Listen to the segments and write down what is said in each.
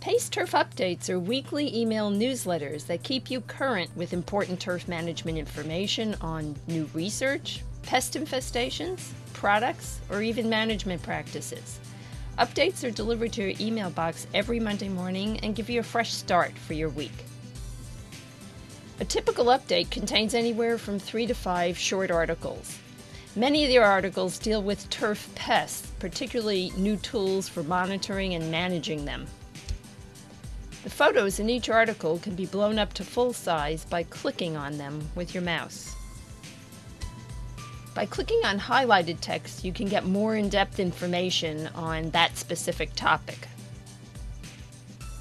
Pace Turf Updates are weekly email newsletters that keep you current with important turf management information on new research, pest infestations, products, or even management practices. Updates are delivered to your email box every Monday morning and give you a fresh start for your week. A typical update contains anywhere from three to five short articles. Many of the articles deal with turf pests, particularly new tools for monitoring and managing them. The photos in each article can be blown up to full size by clicking on them with your mouse. By clicking on highlighted text, you can get more in depth information on that specific topic.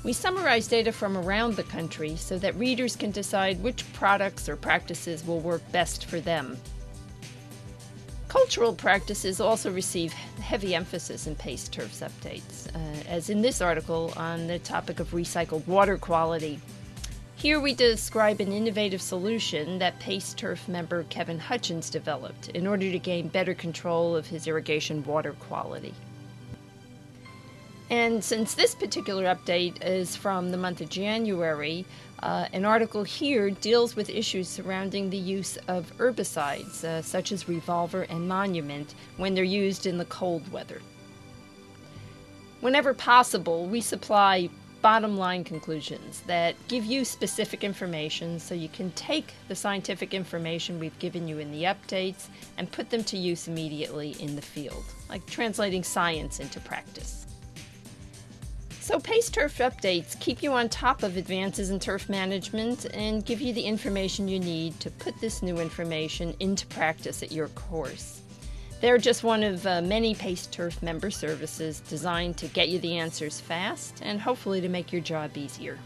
We summarize data from around the country so that readers can decide which products or practices will work best for them. Cultural practices also receive heavy emphasis in PACE TURF's updates, uh, as in this article on the topic of recycled water quality. Here we describe an innovative solution that PACE TURF member Kevin Hutchins developed in order to gain better control of his irrigation water quality. And since this particular update is from the month of January, uh, an article here deals with issues surrounding the use of herbicides, uh, such as revolver and monument, when they're used in the cold weather. Whenever possible, we supply bottom line conclusions that give you specific information so you can take the scientific information we've given you in the updates and put them to use immediately in the field, like translating science into practice. So, PACE Turf updates keep you on top of advances in turf management and give you the information you need to put this new information into practice at your course. They're just one of uh, many PACE Turf member services designed to get you the answers fast and hopefully to make your job easier.